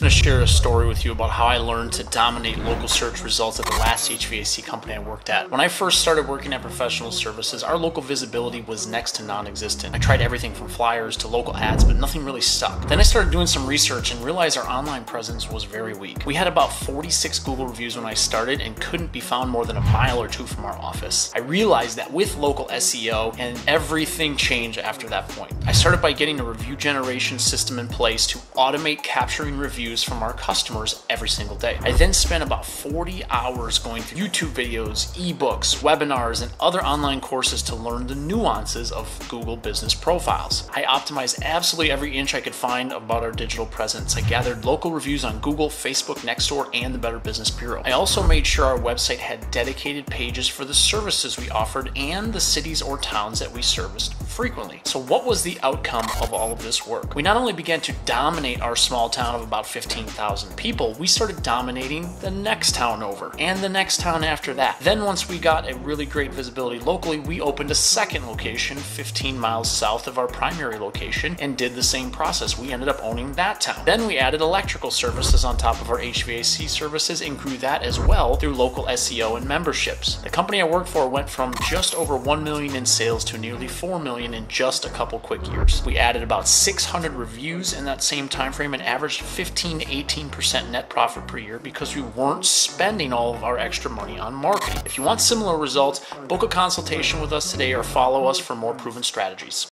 I'm going to share a story with you about how I learned to dominate local search results at the last HVAC company I worked at. When I first started working at professional services, our local visibility was next to non-existent. I tried everything from flyers to local ads, but nothing really stuck. Then I started doing some research and realized our online presence was very weak. We had about 46 Google reviews when I started and couldn't be found more than a mile or two from our office. I realized that with local SEO and everything changed after that point. I started by getting a review generation system in place to automate capturing reviews reviews from our customers every single day. I then spent about 40 hours going through YouTube videos, ebooks, webinars, and other online courses to learn the nuances of Google business profiles. I optimized absolutely every inch I could find about our digital presence. I gathered local reviews on Google, Facebook, Nextdoor, and the Better Business Bureau. I also made sure our website had dedicated pages for the services we offered and the cities or towns that we serviced frequently. So what was the outcome of all of this work? We not only began to dominate our small town of about 15,000 people, we started dominating the next town over and the next town after that. Then once we got a really great visibility locally, we opened a second location 15 miles south of our primary location and did the same process. We ended up owning that town. Then we added electrical services on top of our HVAC services and grew that as well through local SEO and memberships. The company I worked for went from just over 1 million in sales to nearly 4 million in just a couple quick years. We added about 600 reviews in that same time frame and averaged 15 15 to 18% net profit per year because we weren't spending all of our extra money on marketing. If you want similar results, book a consultation with us today or follow us for more proven strategies.